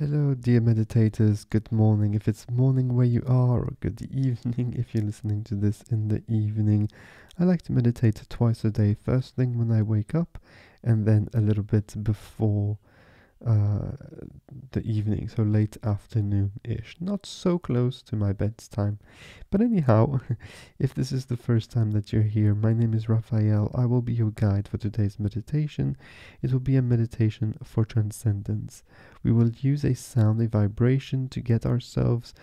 Hello, dear meditators. Good morning if it's morning where you are, or good evening if you're listening to this in the evening. I like to meditate twice a day, first thing when I wake up, and then a little bit before uh, the evening, so late afternoon ish. Not so close to my bedtime. But anyhow, if this is the first time that you're here, my name is Raphael. I will be your guide for today's meditation. It will be a meditation for transcendence. We will use a sound, a vibration to get ourselves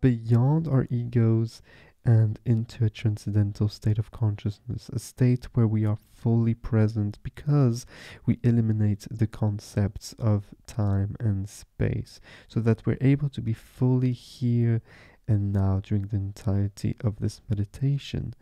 beyond our egos and into a transcendental state of consciousness, a state where we are fully present because we eliminate the concepts of time and space, so that we're able to be fully here and now during the entirety of this meditation.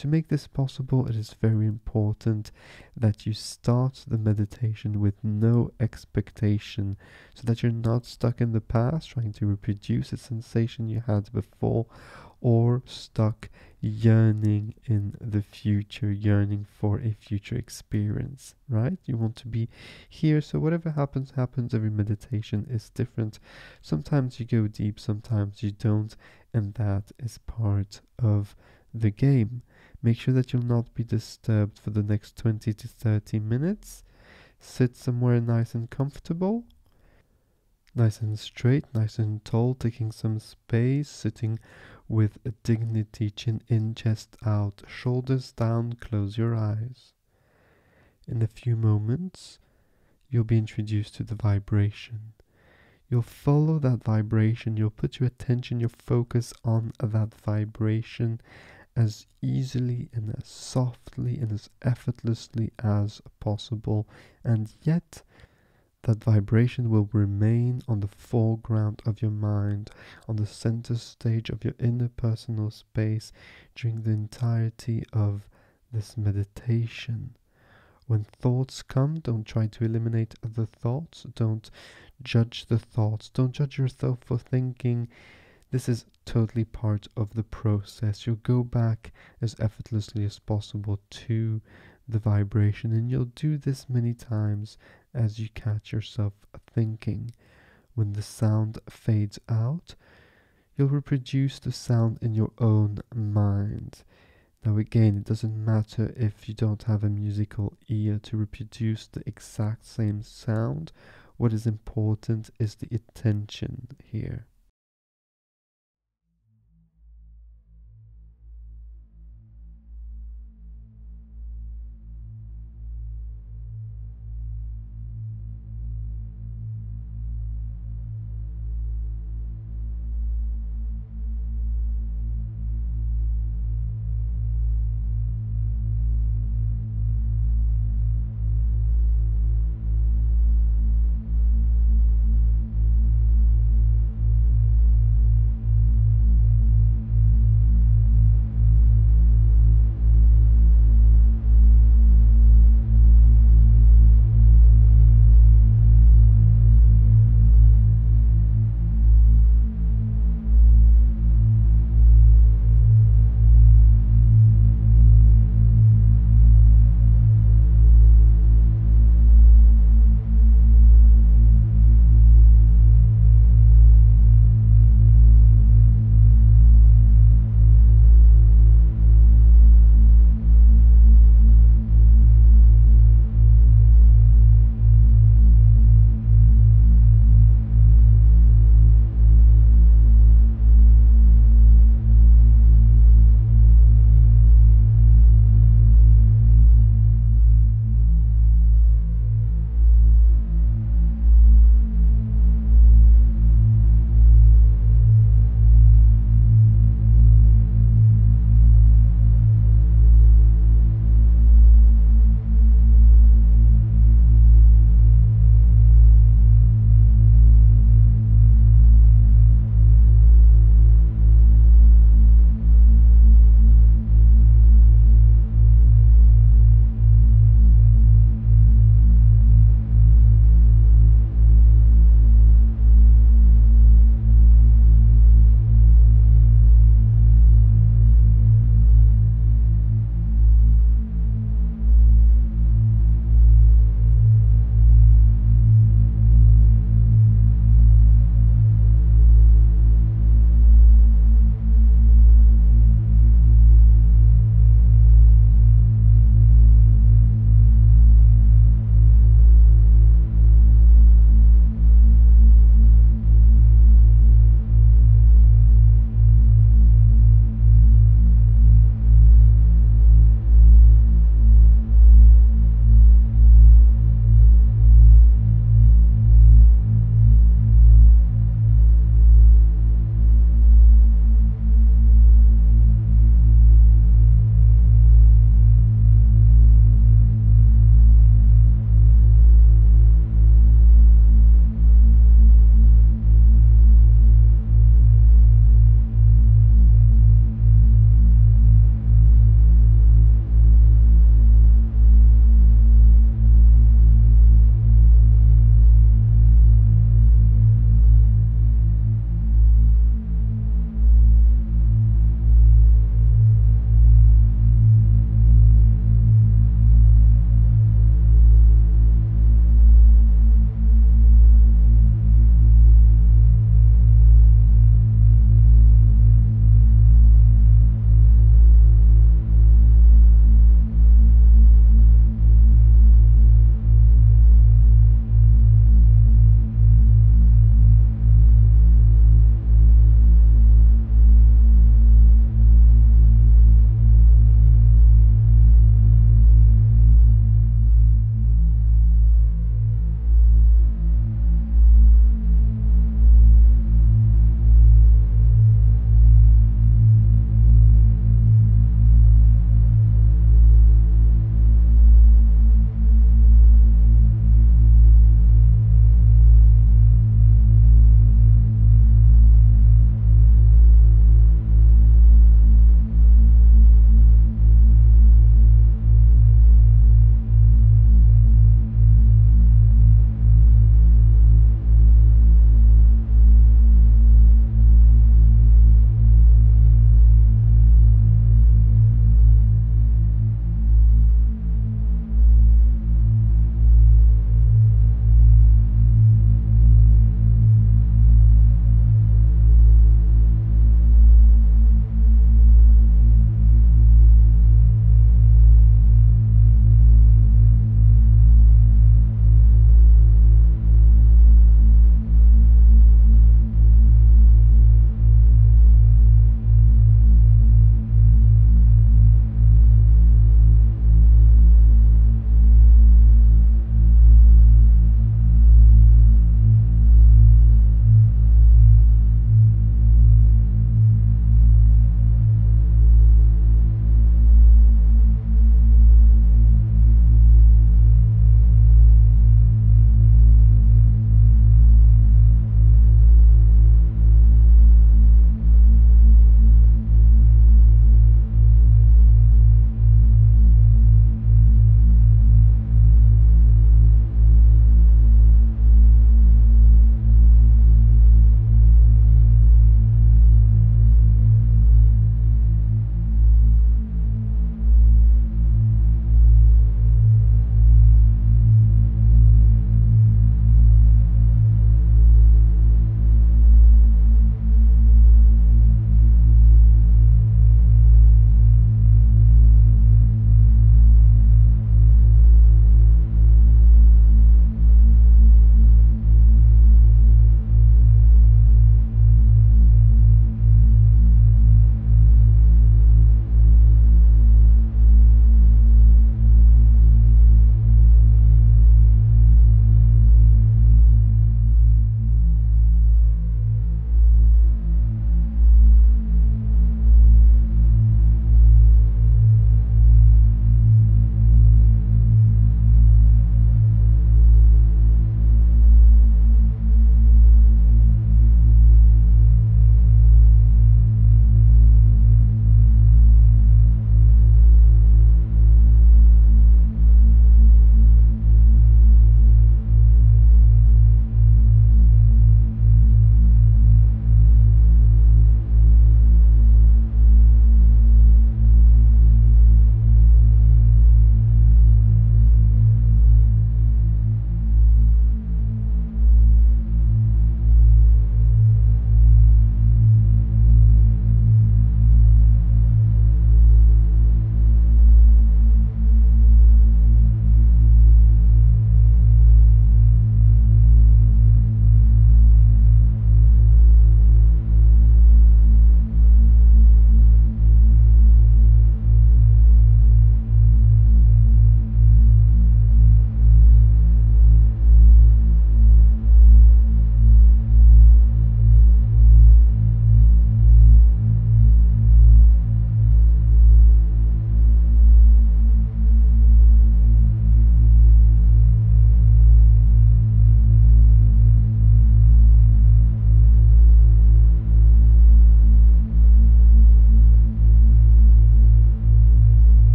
To make this possible, it is very important that you start the meditation with no expectation so that you're not stuck in the past trying to reproduce a sensation you had before or stuck yearning in the future, yearning for a future experience, right? You want to be here, so whatever happens, happens. Every meditation is different. Sometimes you go deep, sometimes you don't, and that is part of the game. Make sure that you'll not be disturbed for the next 20 to 30 minutes. Sit somewhere nice and comfortable, nice and straight, nice and tall, taking some space, sitting with dignity, chin in, chest out, shoulders down, close your eyes. In a few moments, you'll be introduced to the vibration. You'll follow that vibration, you'll put your attention, your focus on that vibration as easily and as softly and as effortlessly as possible, and yet that vibration will remain on the foreground of your mind, on the center stage of your inner personal space during the entirety of this meditation. When thoughts come, don't try to eliminate the thoughts. Don't judge the thoughts. Don't judge yourself for thinking. This is totally part of the process. You'll go back as effortlessly as possible to the vibration, and you'll do this many times as you catch yourself thinking. When the sound fades out, you'll reproduce the sound in your own mind. Now, again, it doesn't matter if you don't have a musical ear to reproduce the exact same sound. What is important is the attention here.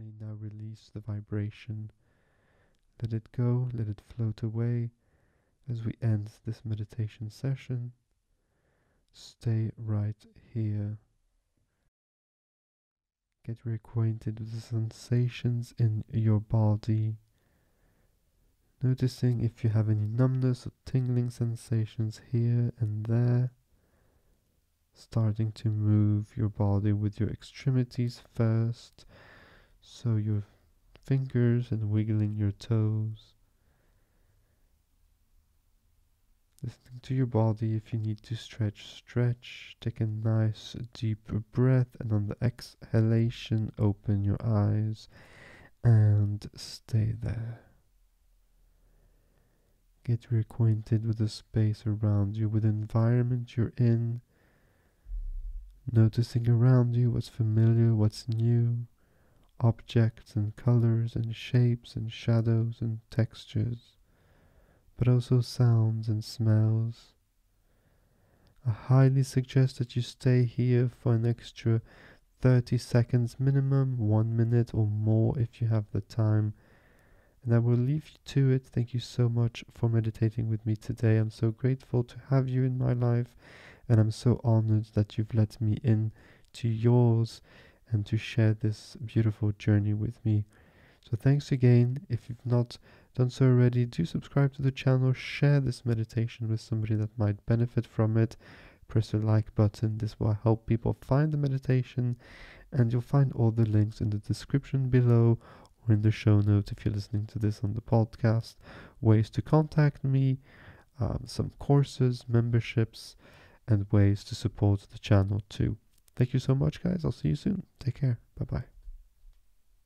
May now release the vibration. Let it go, let it float away as we end this meditation session. Stay right here. Get reacquainted with the sensations in your body. Noticing if you have any numbness or tingling sensations here and there. Starting to move your body with your extremities first. So your fingers and wiggling your toes. Listening to your body, if you need to stretch, stretch. Take a nice deep breath, and on the exhalation, open your eyes and stay there. Get reacquainted with the space around you, with the environment you're in. Noticing around you what's familiar, what's new, objects and colors and shapes and shadows and textures but also sounds and smells. I highly suggest that you stay here for an extra 30 seconds minimum, one minute or more if you have the time. And I will leave you to it. Thank you so much for meditating with me today. I'm so grateful to have you in my life, and I'm so honored that you've let me in to yours and to share this beautiful journey with me. So thanks again. If you've not done so already, do subscribe to the channel, share this meditation with somebody that might benefit from it. Press the like button. This will help people find the meditation, and you'll find all the links in the description below or in the show notes if you're listening to this on the podcast. Ways to contact me, um, some courses, memberships, and ways to support the channel too. Thank you so much, guys. I'll see you soon. Take care. Bye bye.